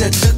to